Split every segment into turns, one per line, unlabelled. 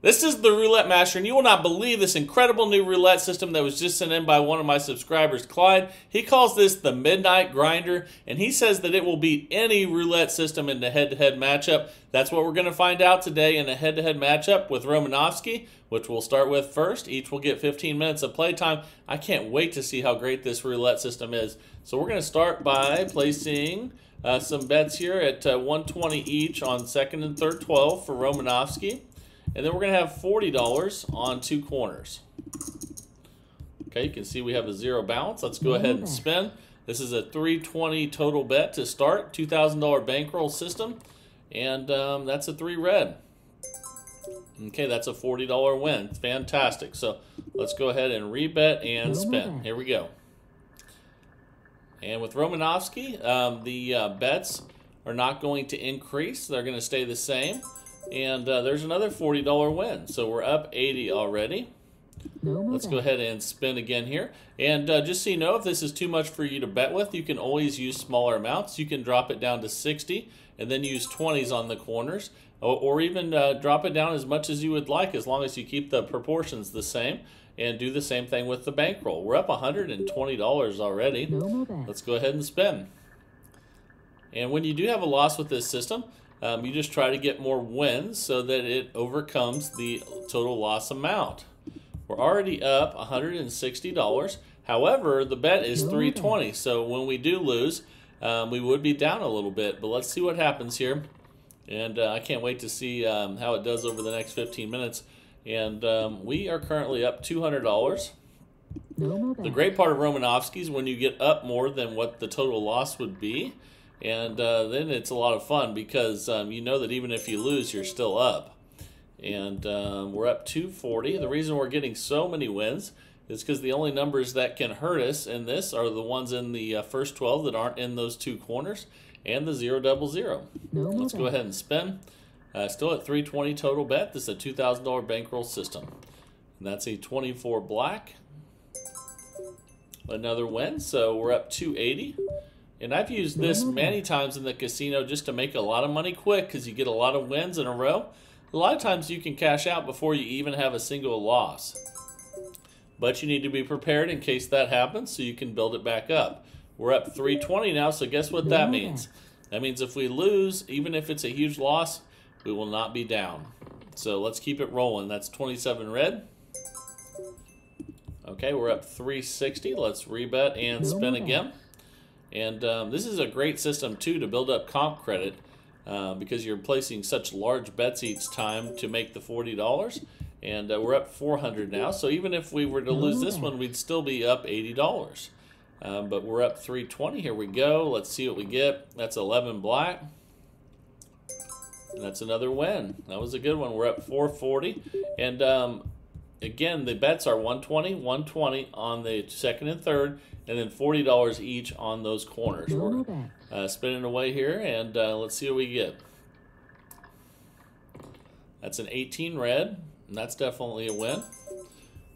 This is the Roulette Master, and you will not believe this incredible new roulette system that was just sent in by one of my subscribers, Clyde. He calls this the Midnight Grinder, and he says that it will beat any roulette system in the head-to-head matchup. That's what we're going to find out today in a head-to-head matchup with Romanowski, which we'll start with first. Each will get 15 minutes of playtime. I can't wait to see how great this roulette system is. So we're going to start by placing uh, some bets here at uh, 120 each on second and third 12 for Romanowski. And then we're going to have $40 on two corners. Okay, you can see we have a zero balance. Let's go ahead and spin. This is a 320 total bet to start, $2,000 bankroll system, and um, that's a three red. Okay, that's a $40 win. Fantastic. So let's go ahead and rebet and spin. Here we go. And with Romanowski, um, the uh, bets are not going to increase. They're going to stay the same. And uh, there's another $40 win. So we're up 80 already. Let's go ahead and spin again here. And uh, just so you know, if this is too much for you to bet with, you can always use smaller amounts. You can drop it down to 60 and then use 20s on the corners. Or, or even uh, drop it down as much as you would like as long as you keep the proportions the same. And do the same thing with the bankroll. We're up $120 already. Let's go ahead and spin. And when you do have a loss with this system, um, you just try to get more wins so that it overcomes the total loss amount. We're already up $160. However, the bet is 320 so when we do lose, um, we would be down a little bit. But let's see what happens here. And uh, I can't wait to see um, how it does over the next 15 minutes. And um, we are currently up $200. The great part of Romanowski is when you get up more than what the total loss would be, and uh, then it's a lot of fun because um, you know that even if you lose, you're still up. And um, we're up 240. The reason we're getting so many wins is because the only numbers that can hurt us in this are the ones in the uh, first 12 that aren't in those two corners and the zero double zero. No Let's go ahead and spin. Uh, still at 320 total bet. This is a $2,000 bankroll system. And that's a 24 black. Another win, so we're up 280. And I've used this many times in the casino just to make a lot of money quick because you get a lot of wins in a row. A lot of times you can cash out before you even have a single loss. But you need to be prepared in case that happens so you can build it back up. We're up 320 now, so guess what that means? That means if we lose, even if it's a huge loss, we will not be down. So let's keep it rolling. That's 27 red. Okay, we're up 360. Let's rebet and spin again. And um, this is a great system, too, to build up comp credit uh, because you're placing such large bets each time to make the $40. And uh, we're up 400 now. So even if we were to lose this one, we'd still be up $80. Um, but we're up 320. Here we go. Let's see what we get. That's 11 black. And that's another win. That was a good one. We're up 440. And um, again, the bets are 120, 120 on the second and third, and then $40 each on those corners. We're uh, spinning away here, and uh, let's see what we get. That's an 18 red, and that's definitely a win.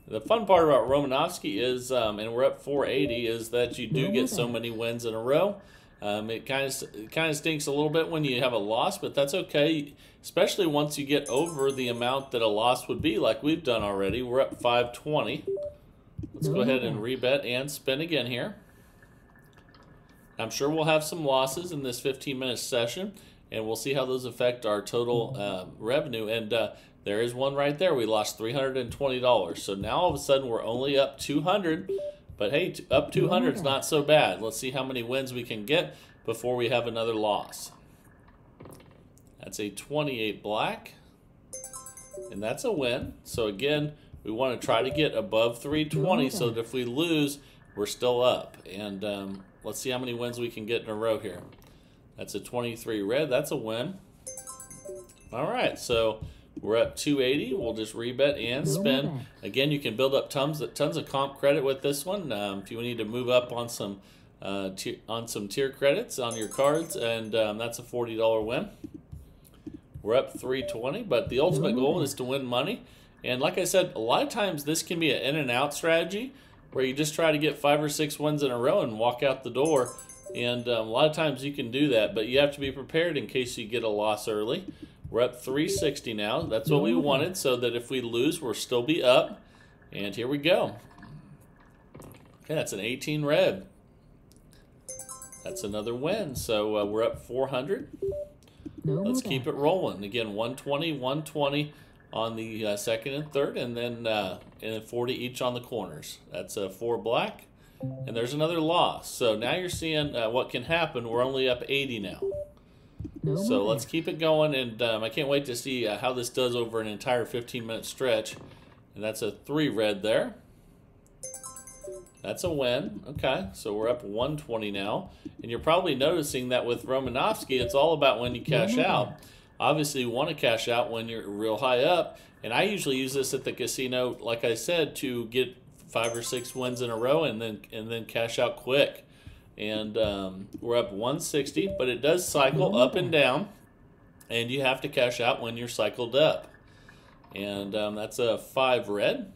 The fun part about Romanowski is, um, and we're up 480, is that you do get so many wins in a row. Um, it kind of kind of stinks a little bit when you have a loss, but that's okay. Especially once you get over the amount that a loss would be, like we've done already. We're up 520. Let's go ahead and rebet and spin again here. I'm sure we'll have some losses in this 15 minute session, and we'll see how those affect our total uh, revenue. And uh, there is one right there. We lost $320. So now all of a sudden we're only up 200 but hey, up 200 is not so bad. Let's see how many wins we can get before we have another loss. That's a 28 black. And that's a win. So again, we want to try to get above 320 so that if we lose, we're still up. And um, let's see how many wins we can get in a row here. That's a 23 red. That's a win. All right, so we're up 280. We'll just rebet and spin. Again, you can build up tons tons of comp credit with this one. Um, if you need to move up on some uh, on some tier credits on your cards, and um, that's a $40 win. We're up 320, but the ultimate goal is to win money. And like I said, a lot of times this can be an in and out strategy where you just try to get five or six wins in a row and walk out the door. And um, a lot of times you can do that, but you have to be prepared in case you get a loss early. We're up 360 now. That's what we wanted, so that if we lose, we'll still be up. And here we go. Okay, that's an 18 red. That's another win. So uh, we're up 400. No Let's keep it rolling. Again, 120, 120 on the uh, second and third, and then uh, and then 40 each on the corners. That's a uh, four black, and there's another loss. So now you're seeing uh, what can happen. We're only up 80 now. No so let's keep it going, and um, I can't wait to see uh, how this does over an entire 15 minute stretch. And that's a three red there. That's a win. Okay, so we're up 120 now. And you're probably noticing that with Romanovsky, it's all about when you cash out. Obviously, you want to cash out when you're real high up. And I usually use this at the casino, like I said, to get five or six wins in a row and then and then cash out quick. And um, we're up 160, but it does cycle up and down. And you have to cash out when you're cycled up. And um, that's a five red.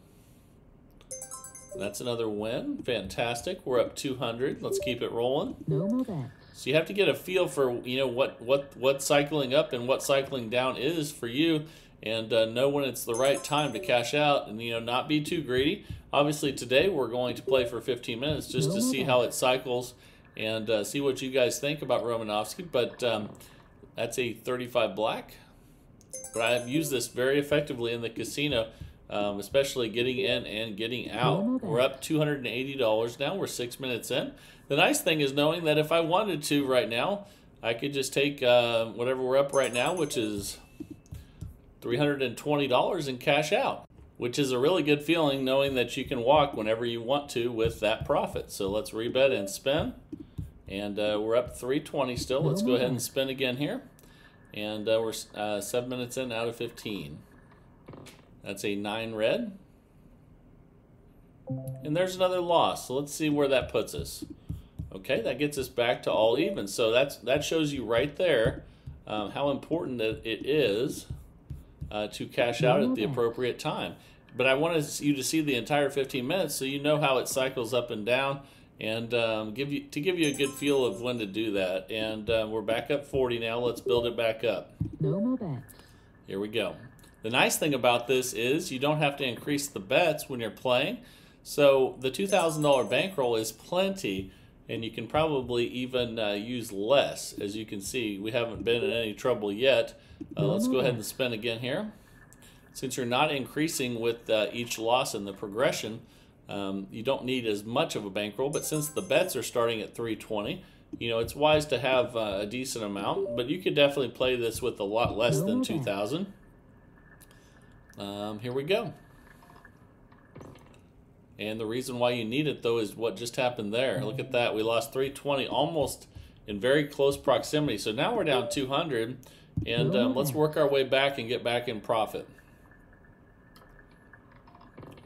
That's another win. Fantastic. We're up 200. Let's keep it rolling. No more bad. So you have to get a feel for you know what what what cycling up and what cycling down is for you, and uh, know when it's the right time to cash out, and you know not be too greedy. Obviously today we're going to play for 15 minutes just to see how it cycles and uh, see what you guys think about Romanovsky. But um, that's a 35 black. But I've used this very effectively in the casino um, especially getting in and getting out. We're up $280 now. We're six minutes in. The nice thing is knowing that if I wanted to right now, I could just take uh, whatever we're up right now, which is $320 and cash out, which is a really good feeling knowing that you can walk whenever you want to with that profit. So let's rebet and spin. And uh, we're up 320 still. Let's go ahead and spin again here. And uh, we're uh, seven minutes in out of 15. That's a 9 red. And there's another loss. So let's see where that puts us. Okay, that gets us back to all even. So that's that shows you right there um, how important that it is uh, to cash out at the appropriate time. But I wanted you to see the entire 15 minutes so you know how it cycles up and down and um, give you to give you a good feel of when to do that. And uh, we're back up 40 now. Let's build it back up. No more bets. Here we go. The nice thing about this is you don't have to increase the bets when you're playing. So the $2,000 bankroll is plenty and you can probably even uh, use less. As you can see, we haven't been in any trouble yet. Uh, let's go ahead and spin again here. Since you're not increasing with uh, each loss in the progression, um, you don't need as much of a bankroll, but since the bets are starting at 320, you know, it's wise to have uh, a decent amount, but you could definitely play this with a lot less than 2000 um, here we go. And the reason why you need it, though, is what just happened there. Look at that. We lost 320 almost in very close proximity. So now we're down 200. And um, let's work our way back and get back in profit.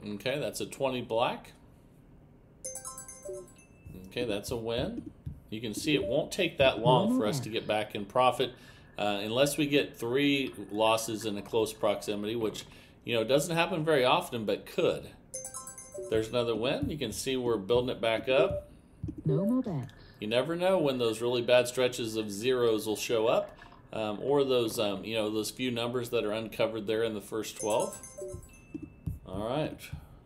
Okay, that's a 20 black. Okay, that's a win. You can see it won't take that long for us to get back in profit uh, unless we get three losses in a close proximity, which you know doesn't happen very often, but could. There's another win. You can see we're building it back up. No more bets. You never know when those really bad stretches of zeros will show up, um, or those um, you know those few numbers that are uncovered there in the first 12. All right.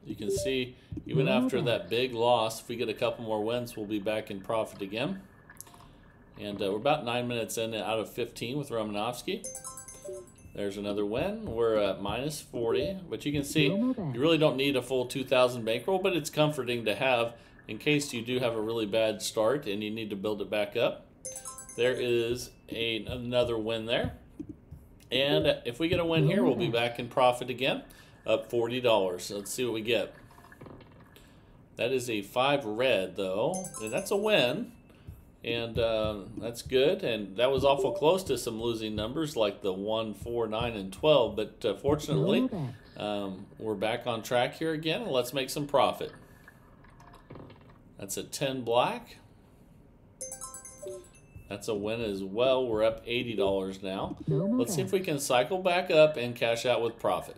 You can see even after that big loss, if we get a couple more wins, we'll be back in profit again. And uh, we're about nine minutes in out of 15 with Romanovsky. There's another win. We're at minus 40, but you can see you really don't need a full 2,000 bankroll, but it's comforting to have in case you do have a really bad start and you need to build it back up. There is a, another win there. And if we get a win here, we'll be back in profit again, up $40. Let's see what we get. That is a 5 red, though, and that's a win and uh, that's good. And that was awful close to some losing numbers like the 1, 4, 9, and 12. But uh, fortunately, um, we're back on track here again, and let's make some profit. That's a 10 black. That's a win as well. We're up $80 now. Let's see if we can cycle back up and cash out with profit.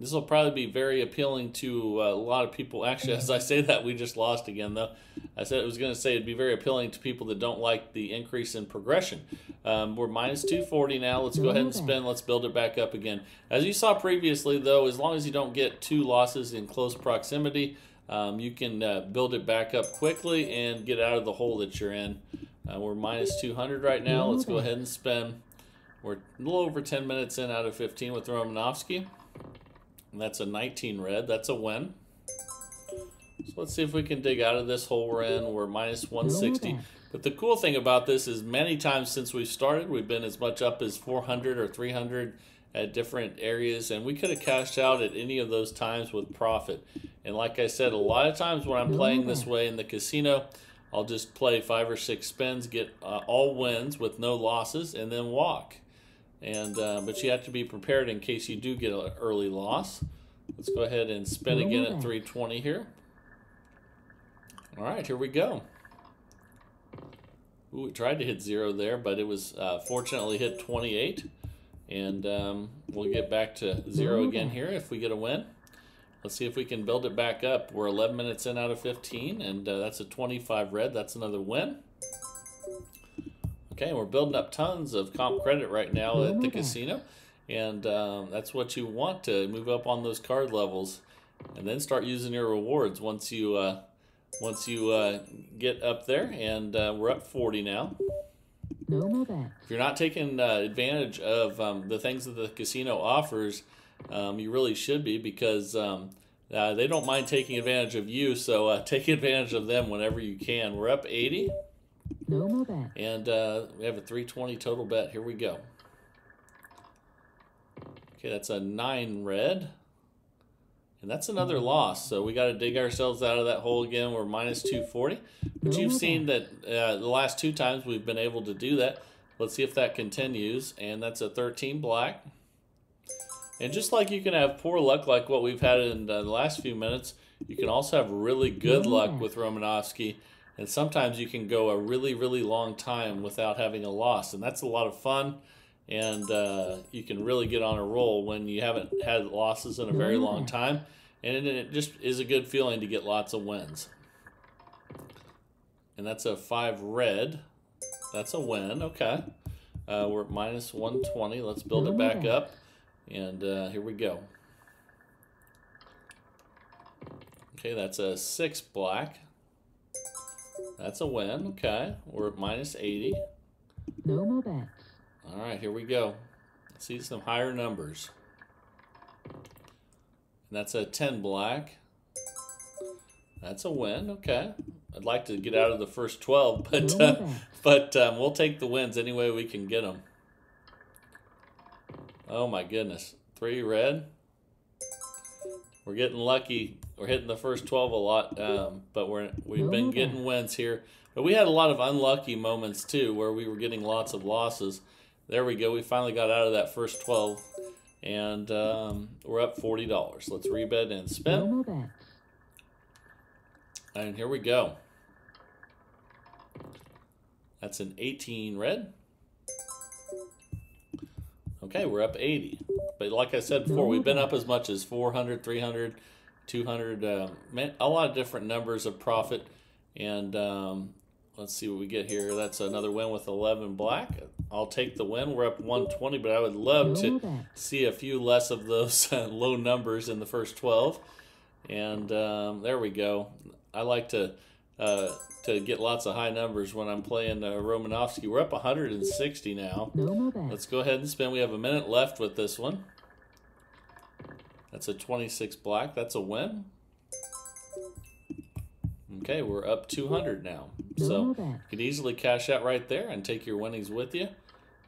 This will probably be very appealing to uh, a lot of people. Actually, as I say that, we just lost again, though. I said I was going to say it'd be very appealing to people that don't like the increase in progression. Um, we're minus 240 now. Let's go ahead and spin. Let's build it back up again. As you saw previously, though, as long as you don't get two losses in close proximity, um, you can uh, build it back up quickly and get out of the hole that you're in. Uh, we're minus 200 right now. Let's go ahead and spin. We're a little over 10 minutes in out of 15 with Romanovsky. And that's a 19 red. That's a win. So let's see if we can dig out of this hole we're in. We're minus 160. But the cool thing about this is many times since we've started, we've been as much up as 400 or 300 at different areas. And we could have cashed out at any of those times with profit. And like I said, a lot of times when I'm playing this way in the casino, I'll just play five or six spins, get uh, all wins with no losses, and then walk. And uh, but you have to be prepared in case you do get an early loss. Let's go ahead and spin again at 320 here. All right, here we go. Ooh, it tried to hit zero there, but it was uh, fortunately hit 28. And um, we'll get back to zero again here if we get a win. Let's see if we can build it back up. We're 11 minutes in out of 15, and uh, that's a 25 red. That's another win. Okay, we're building up tons of comp credit right now at the casino, and um, that's what you want to move up on those card levels, and then start using your rewards once you uh, once you uh, get up there. And uh, we're up 40 now. No bet. If you're not taking uh, advantage of um, the things that the casino offers, um, you really should be because um, uh, they don't mind taking advantage of you. So uh, take advantage of them whenever you can. We're up 80. No more bet. And uh, we have a 320 total bet. Here we go. Okay, that's a 9 red. And that's another loss. So we got to dig ourselves out of that hole again. We're minus 240. But you've seen that uh, the last two times we've been able to do that. Let's see if that continues. And that's a 13 black. And just like you can have poor luck like what we've had in the last few minutes, you can also have really good luck with Romanovsky and sometimes you can go a really, really long time without having a loss. And that's a lot of fun. And uh, you can really get on a roll when you haven't had losses in a very long time. And it just is a good feeling to get lots of wins. And that's a five red. That's a win. Okay. Uh, we're at minus 120. Let's build it back up. And uh, here we go. Okay, that's a six black. That's a win. Okay. We're at minus 80. No more bets. All right, here we go. Let's see some higher numbers. And that's a 10 black. That's a win. Okay. I'd like to get out of the first 12, but uh, but um, we'll take the wins any way we can get them. Oh my goodness. Three red. We're getting lucky we're hitting the first 12 a lot, um, but we're we've been getting wins here. But we had a lot of unlucky moments too, where we were getting lots of losses. There we go. We finally got out of that first 12, and um, we're up forty dollars. Let's rebet and spin. And here we go. That's an 18 red. Okay, we're up 80. But like I said before, we've been up as much as 400, 300, 200, uh, a lot of different numbers of profit. And um, let's see what we get here. That's another win with 11 black. I'll take the win. We're up 120, but I would love to see a few less of those low numbers in the first 12. And um, there we go. I like to uh, to get lots of high numbers when I'm playing uh, Romanovsky. We're up 160 now. Let's go ahead and spin. We have a minute left with this one. That's a 26 black. That's a win. Okay, we're up 200 now. So you could easily cash out right there and take your winnings with you.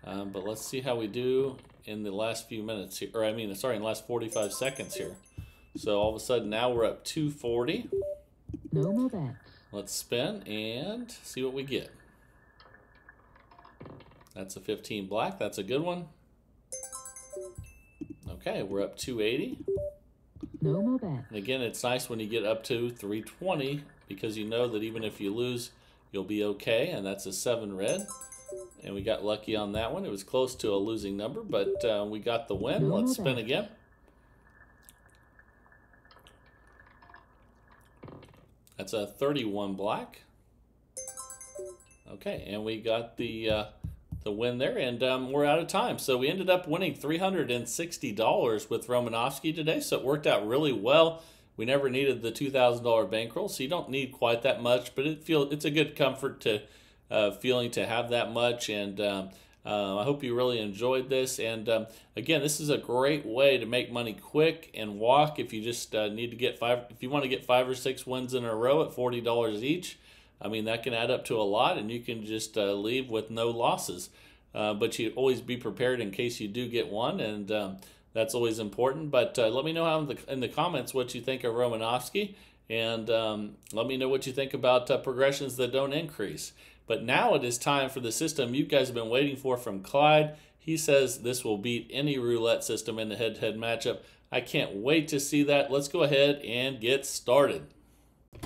Um, but let's see how we do in the last few minutes here. Or I mean, sorry, in the last 45 seconds here. So all of a sudden now we're up 240. No more bets. Let's spin and see what we get. That's a 15 black. That's a good one. Okay, we're up 280. No more bet. And again, it's nice when you get up to 320 because you know that even if you lose, you'll be okay. And that's a 7 red. And we got lucky on that one. It was close to a losing number, but uh, we got the win. No Let's spin bet. again. That's a 31 black. Okay, and we got the uh, the win there, and um, we're out of time. So we ended up winning $360 with Romanowski today, so it worked out really well. We never needed the $2,000 bankroll, so you don't need quite that much, but it feel it's a good comfort to uh, feeling to have that much. And um, uh, I hope you really enjoyed this. And um, again, this is a great way to make money quick and walk. If you just uh, need to get five, if you want to get five or six wins in a row at forty dollars each, I mean that can add up to a lot, and you can just uh, leave with no losses. Uh, but you always be prepared in case you do get one, and um, that's always important. But uh, let me know how in the, in the comments what you think of Romanowski, and um, let me know what you think about uh, progressions that don't increase. But now it is time for the system you guys have been waiting for from Clyde. He says this will beat any roulette system in the head-to-head matchup. I can't wait to see that. Let's go ahead and get started.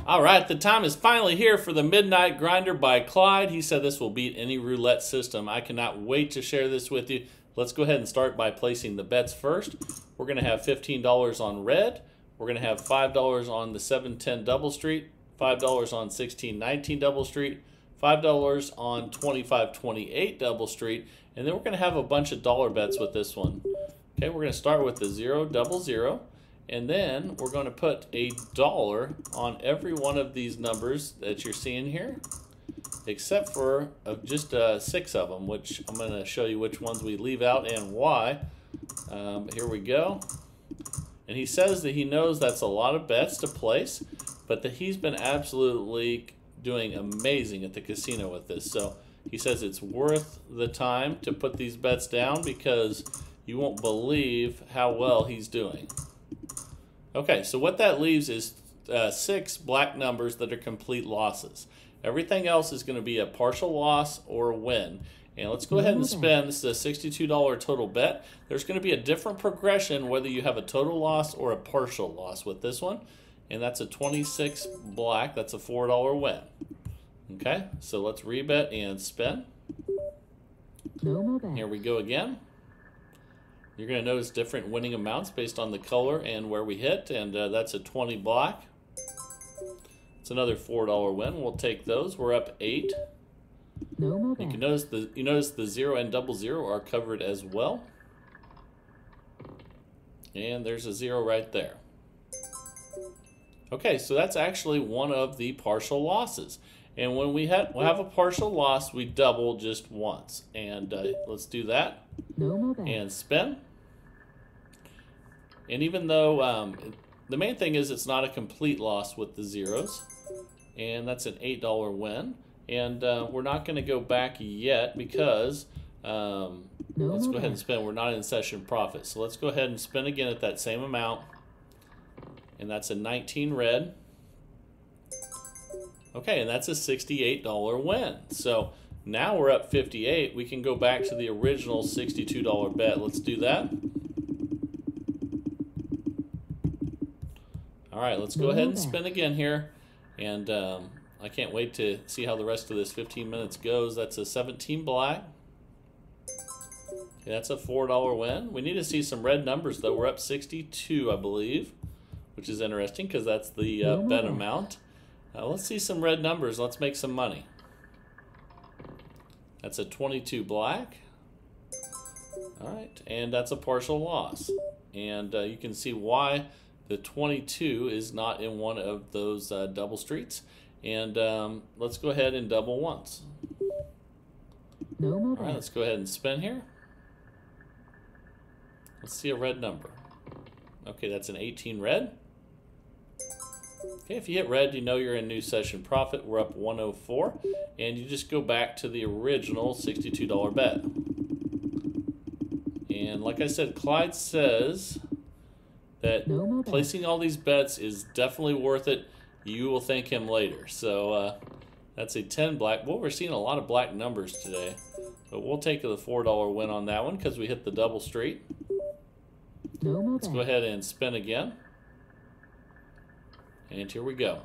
All right, the time is finally here for the Midnight Grinder by Clyde. He said this will beat any roulette system. I cannot wait to share this with you. Let's go ahead and start by placing the bets first. We're going to have $15 on red. We're going to have $5 on the 710 double street, $5 on 1619 double street, $5 on 2528 double street, and then we're going to have a bunch of dollar bets with this one. Okay, we're going to start with the zero double zero, and then we're going to put a dollar on every one of these numbers that you're seeing here except for uh, just uh, six of them, which I'm going to show you which ones we leave out and why. Um, here we go. And he says that he knows that's a lot of bets to place, but that he's been absolutely doing amazing at the casino with this. So he says it's worth the time to put these bets down because you won't believe how well he's doing. Okay, so what that leaves is uh, six black numbers that are complete losses. Everything else is going to be a partial loss or a win. And let's go ahead and spend, this is a $62 total bet. There's going to be a different progression whether you have a total loss or a partial loss with this one. And that's a 26 black, that's a $4 win. Okay, so let's rebet and spin. No more Here we go again. You're going to notice different winning amounts based on the color and where we hit, and uh, that's a 20 black. It's another $4 win. We'll take those. We're up 8. No more you can notice the you notice the 0 and double 0 are covered as well. And there's a 0 right there. Okay, so that's actually one of the partial losses. And when we have, we have a partial loss, we double just once. And uh, let's do that. No and spin. And even though um, the main thing is it's not a complete loss with the zeros, and that's an $8 win. And uh, we're not going to go back yet because um, let's go ahead and spend. We're not in session profit. So let's go ahead and spend again at that same amount. And that's a 19 red. Okay, and that's a $68 win. So now we're up 58. We can go back to the original $62 bet. Let's do that. All right, let's go ahead and spin again here. And um, I can't wait to see how the rest of this 15 minutes goes. That's a 17 black. Okay, that's a $4 win. We need to see some red numbers, though. We're up 62, I believe, which is interesting because that's the uh, bet amount. Uh, let's see some red numbers. Let's make some money. That's a 22 black. All right, and that's a partial loss. And uh, you can see why the 22 is not in one of those uh, double streets. And um, let's go ahead and double once. No All right, let's go ahead and spin here. Let's see a red number. Okay, that's an 18 red. Okay, if you hit red, you know you're in new session profit. We're up 104. And you just go back to the original $62 bet. And like I said, Clyde says that no placing all these bets is definitely worth it. You will thank him later. So uh, that's a 10 black. Well, we're seeing a lot of black numbers today. But we'll take the $4 win on that one because we hit the double street. No Let's go ahead and spin again. And here we go.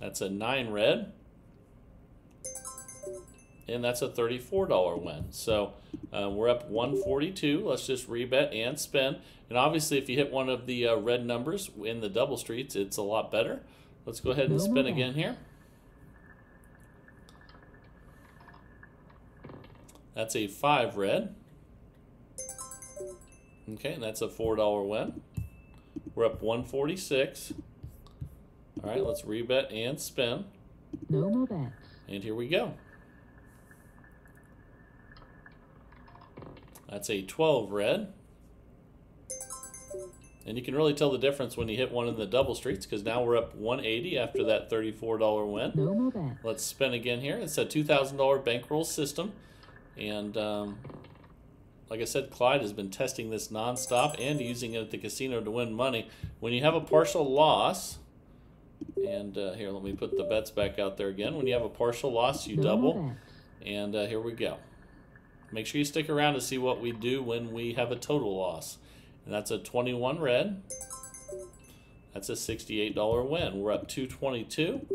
That's a 9 red. And that's a $34 win. So uh, we're up 142. Let's just rebet and spin. And obviously, if you hit one of the uh, red numbers in the double streets, it's a lot better. Let's go ahead and spin again here. That's a five red. Okay, and that's a $4 win. We're up 146. All right, let's rebet and spin.
No more bets.
And here we go. That's a 12 red. And you can really tell the difference when you hit one in the double streets because now we're up 180 after that $34 win.
No more bets.
Let's spin again here. It's a $2,000 bankroll system. And um, like I said, Clyde has been testing this nonstop and using it at the casino to win money. When you have a partial loss, and uh, here, let me put the bets back out there again. When you have a partial loss, you double. And uh, here we go. Make sure you stick around to see what we do when we have a total loss. And that's a 21 red. That's a $68 win. We're up 222.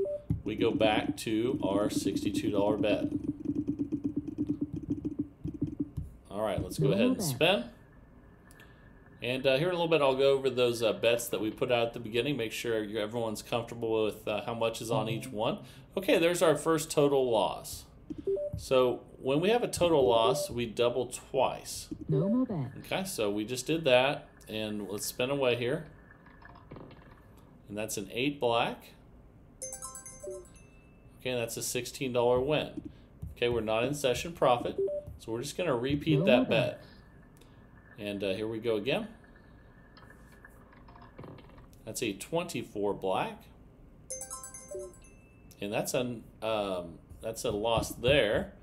We go back to our $62 bet. All right, let's go ahead and spin. And uh, here in a little bit, I'll go over those uh, bets that we put out at the beginning. Make sure you everyone's comfortable with uh, how much is on each one. Okay, there's our first total loss. So when we have a total loss, we double twice.
No more bets.
Okay, so we just did that, and let's spin away here. And that's an 8 black. Okay, that's a $16 win. Okay, we're not in session profit, so we're just going to repeat
No
that bet. And uh, here we go again. That's a 24 black. And that's a, um, that's a loss there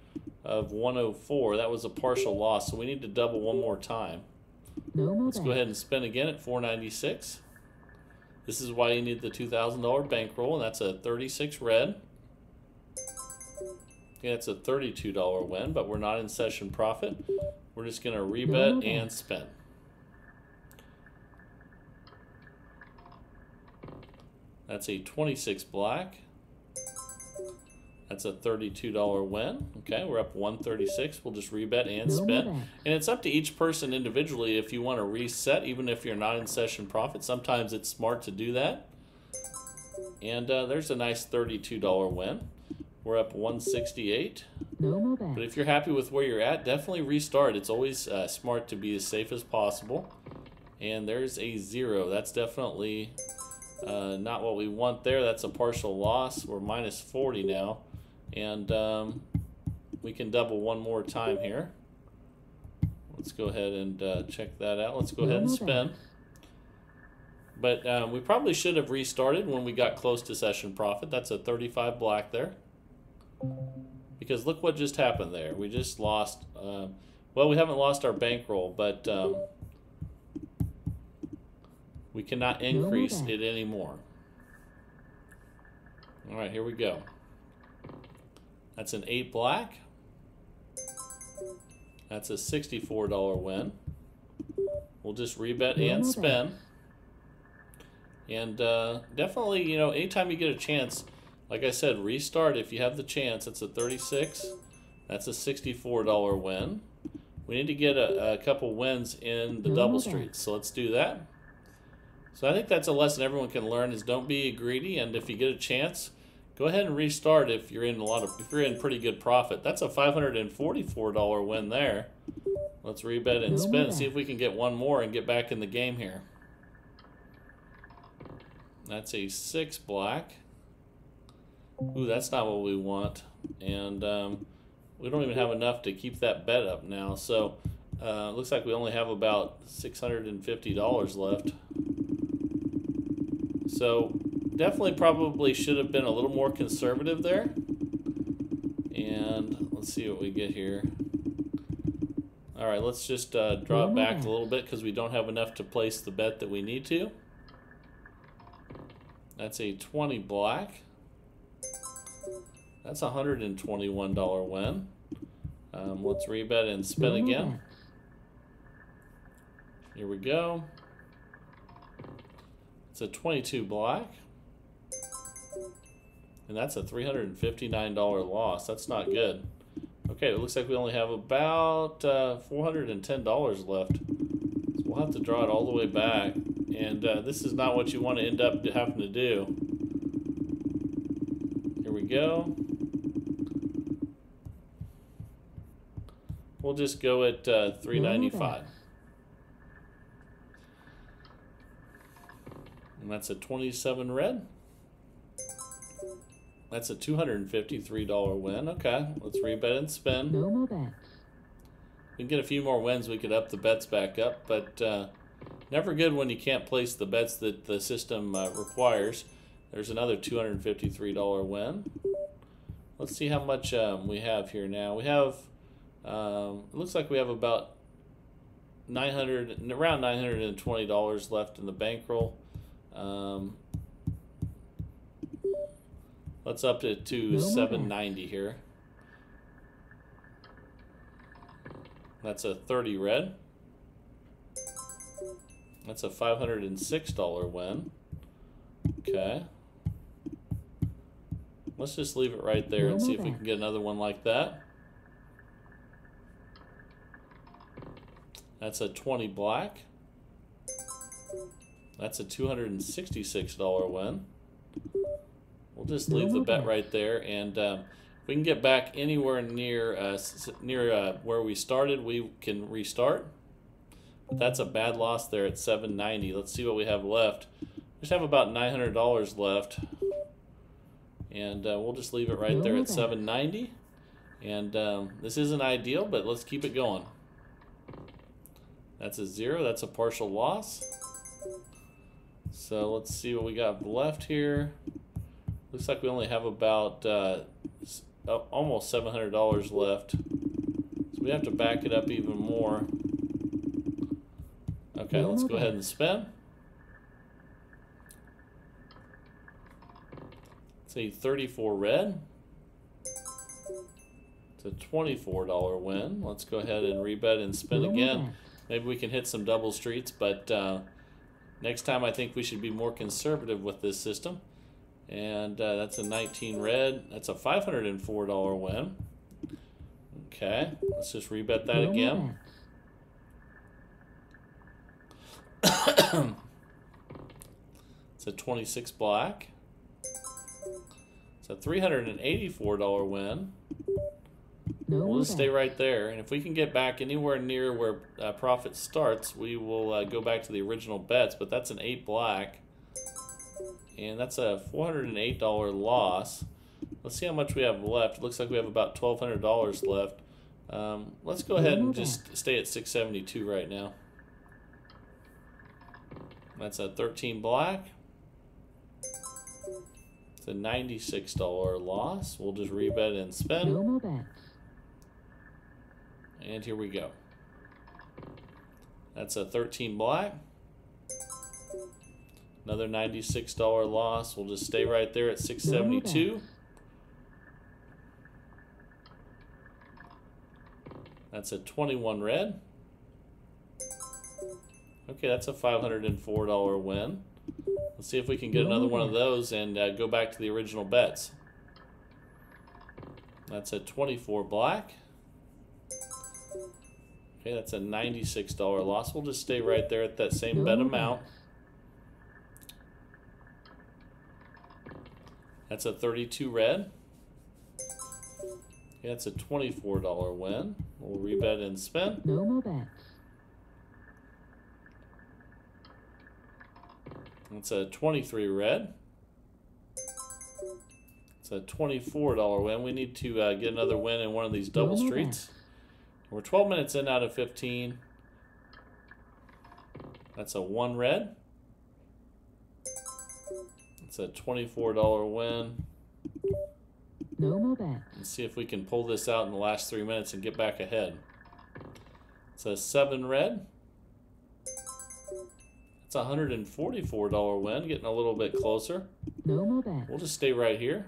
of 104. That was a partial loss, so we need to double one more time.
No more
Let's go ahead and spin again at 496. This is why you need the $2,000 bankroll, and that's a 36 red. Okay, that's a $32 win, but we're not in session profit. We're just going to rebet and spin. That's a 26 black. That's a $32 win. Okay, we're up 136. We'll just rebet and spin. And it's up to each person individually if you want to reset, even if you're not in session profit. Sometimes it's smart to do that. And uh, there's a nice $32 win. We're up 168.
No
But if you're happy with where you're at, definitely restart. It's always uh, smart to be as safe as possible. And there's a zero. That's definitely uh, not what we want there. That's a partial loss. We're minus 40 now. And um, we can double one more time here. Let's go ahead and uh, check that out. Let's go ahead and spin. But um, we probably should have restarted when we got close to session profit. That's a 35 black there. Because look what just happened there. We just lost, um, well, we haven't lost our bankroll, but um, we cannot increase it anymore. All right, here we go. That's an 8 black. That's a $64 win. We'll just rebet and spin. And uh, definitely, you know, anytime you get a chance, like I said, restart if you have the chance. It's a 36. That's a $64 win. We need to get a, a couple wins in the double streets. So let's do that. So I think that's a lesson everyone can learn is don't be greedy and if you get a chance, go ahead and restart if you're in a lot of if you're in pretty good profit. That's a $544 win there. Let's rebet and spin, see if we can get one more and get back in the game here. That's a six black. Ooh, that's not what we want. And um, we don't even have enough to keep that bet up now. So uh, looks like we only have about $650 left. So definitely probably should have been a little more conservative there. And let's see what we get here. All right, let's just uh, draw it back a little bit because we don't have enough to place the bet that we need to. That's a 20 black. That's a $121 win. Um, let's rebet and spin again. Here we go. It's a 22 black. And that's a $359 loss. That's not good. Okay, it looks like we only have about uh, $410 left. So we'll have to draw it all the way back. And uh, this is not what you want to end up having to do. Here we go. We'll just go at uh, 395. And that's a 27 red. That's a $253 win. Okay, let's rebet and spin.
No more bets.
We can get a few more wins, we could up the bets back up, but uh, never good when you can't place the bets that the system uh, requires. There's another $253 win. Let's see how much um, we have here now. We have, um, it looks like we have about 900, around $920 left in the bankroll. Um, let's up it to
No more
790 here. That's a 30 red. That's a $506 win. Okay. Let's just leave it right there and see if we can get another one like that. That's a 20 black. That's a $266 win. We'll just leave the bet right there, and um, if we can get back anywhere near uh, near uh, where we started, we can restart. But that's a bad loss there at 790. Let's see what we have left. We just have about $900 left, and uh, we'll just leave it right there at 790. And um, this isn't ideal, but let's keep it going. That's a zero. That's a partial loss. So let's see what we got left here. Looks like we only have about uh, uh, almost seven hundred dollars left. So we have to back it up even more. Okay, let's go ahead and spin. Say thirty-four red. It's a twenty-four dollar win. Let's go ahead and rebet and spin again. Maybe we can hit some double streets, but uh, next time I think we should be more conservative with this system. And uh, that's a 19 red. That's a $504 win. Okay, let's just rebet that
No
again. It's a 26 black. It's a $384 win.
No
We'll just stay right there, and if we can get back anywhere near where uh, profit starts, we will uh, go back to the original bets. But that's an eight black, and that's a four hundred and eight dollar loss. Let's see how much we have left. Looks like we have about twelve hundred dollars left. Um, let's go ahead and just stay at six seventy two right now. That's a thirteen black. It's a ninety six dollar loss. We'll just rebet and spend.
No more bets.
And here we go. That's a 13 black. Another $96 loss. We'll just stay right there at 672. That's a 21 red. Okay, that's a $504 win. Let's see if we can get another one of those and uh, go back to the original bets. That's a 24 black. Okay, that's a $96 loss. We'll just stay right there at that same bet amount. That's a 32 red. Okay, that's a $24 win. We'll rebet and spin.
No more bets.
That's a 23 red. It's a $24 win. We need to uh, get another win in one of these double
No
streets. We're 12 minutes in out of 15. That's a 1 red. It's a $24 win.
No more bets.
Let's see if we can pull this out in the last three minutes and get back ahead. It's a 7 red. It's a $144 win, getting a little bit closer.
No more bets.
We'll just stay right here.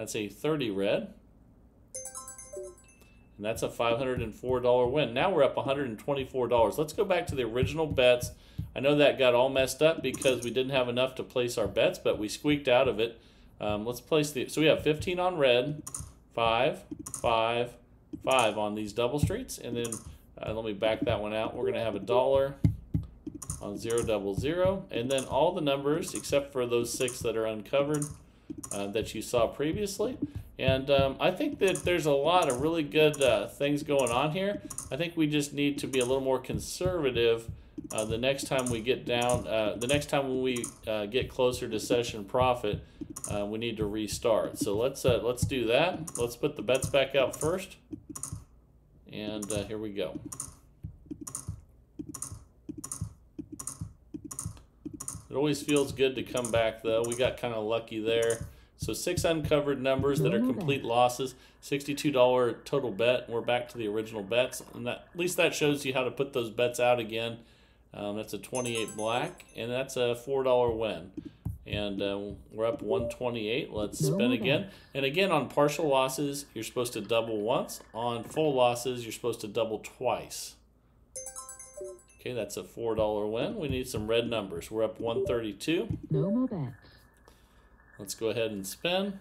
That's a 30 red. And that's a $504 win. Now we're up $124. Let's go back to the original bets. I know that got all messed up because we didn't have enough to place our bets, but we squeaked out of it. Um, let's place the. So we have 15 on red, 5, 5, 5 on these double streets. And then uh, let me back that one out. We're going to have a dollar, on zero double zero, and then all the numbers except for those six that are uncovered uh, that you saw previously. And um, I think that there's a lot of really good uh, things going on here. I think we just need to be a little more conservative uh, the next time we get down, uh, the next time when we uh, get closer to session profit, uh, we need to restart. So let's let's do that. Let's put the bets back out first. And here we go. It always feels good to come back though. We got kind of lucky there. So six uncovered numbers that are complete losses, $62 total bet. We're back to the original bets. And that, at least that shows you how to put those bets out again. Um, that's a 28 black, and that's a $4 win. And uh, we're up 128. Let's spin again. And again, on partial losses, you're supposed to double once. On full losses, you're supposed to double twice. Okay, that's a $4 win. We need some red numbers. We're up 132.
No more bets.
Let's go ahead and spin.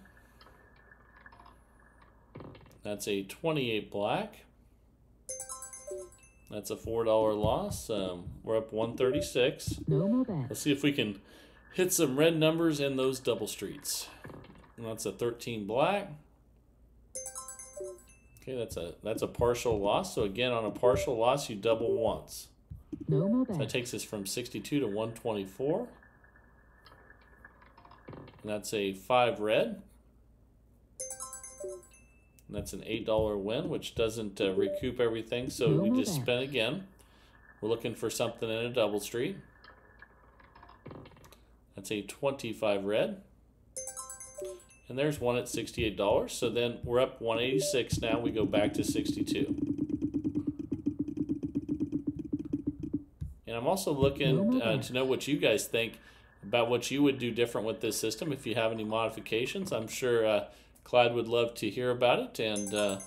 That's a 28 black. That's a $4 loss. Um, we're up 136.
No more bets.
Let's see if we can hit some red numbers in those double streets. And that's a 13 black. Okay, that's a that's a partial loss. So again, on a partial loss, you double once.
No more
So that takes us from 62 to 124. And that's a 5 red. And that's an $8 win, which doesn't uh, recoup everything, so
No
we just
bets.
spin again. We're looking for something in a double street. That's a 25 red. And there's one at $68. So then we're up 186 now. We go back to 62. And I'm also looking uh, to know what you guys think about what you would do different with this system. If you have any modifications, I'm sure uh, Clyde would love to hear about it. And uh,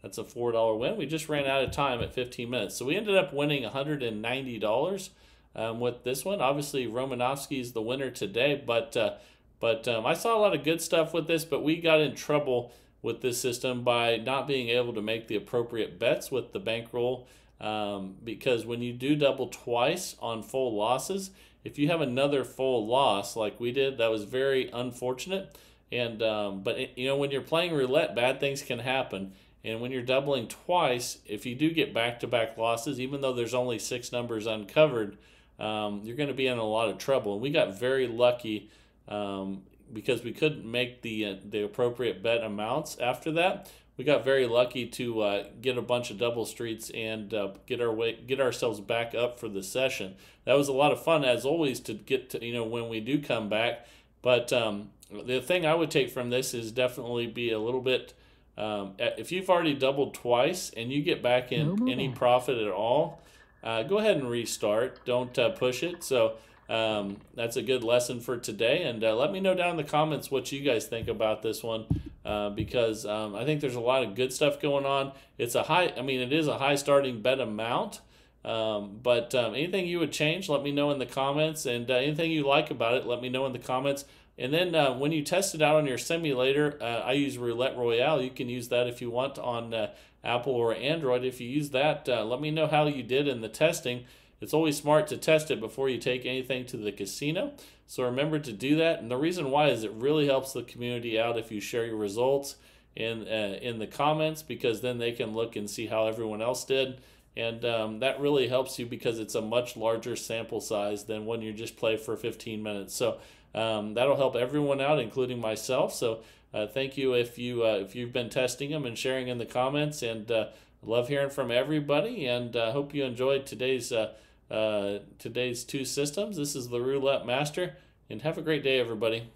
that's a $4 win. We just ran out of time at 15 minutes. So we ended up winning $190 um, with this one. Obviously, Romanovsky is the winner today, but uh, but um, I saw a lot of good stuff with this, but we got in trouble with this system by not being able to make the appropriate bets with the bankroll. Um, because when you do double twice on full losses, if you have another full loss like we did, that was very unfortunate. And um, but it, you know when you're playing roulette, bad things can happen. And when you're doubling twice, if you do get back-to-back losses, even though there's only six numbers uncovered, um, you're going to be in a lot of trouble. And we got very lucky um, because we couldn't make the uh, the appropriate bet amounts after that. We got very lucky to uh, get a bunch of double streets and uh, get our way get ourselves back up for the session. That was a lot of fun as always to get to you know when we do come back. But um, the thing I would take from this is definitely be a little bit. Um, if you've already doubled twice and you get back in
No
any profit at all, uh, go ahead and restart. Don't uh, push it. So um, that's a good lesson for today. And uh, let me know down in the comments what you guys think about this one uh, because um, I think there's a lot of good stuff going on. It's a high, I mean, it is a high starting bet amount. Um, but um, anything you would change, let me know in the comments. And uh, anything you like about it, let me know in the comments. And then uh, when you test it out on your simulator, uh, I use Roulette Royale. You can use that if you want on uh, Apple or Android. If you use that, uh, let me know how you did in the testing. It's always smart to test it before you take anything to the casino. So remember to do that. And the reason why is it really helps the community out if you share your results in uh, in the comments because then they can look and see how everyone else did. And um, that really helps you because it's a much larger sample size than when you just play for 15 minutes. So um, that'll help everyone out, including myself. So uh, thank you if you uh, if you've been testing them and sharing in the comments. And uh, love hearing from everybody. And uh, hope you enjoyed today's uh, uh, today's two systems. This is the Roulette Master, and have a great day, everybody.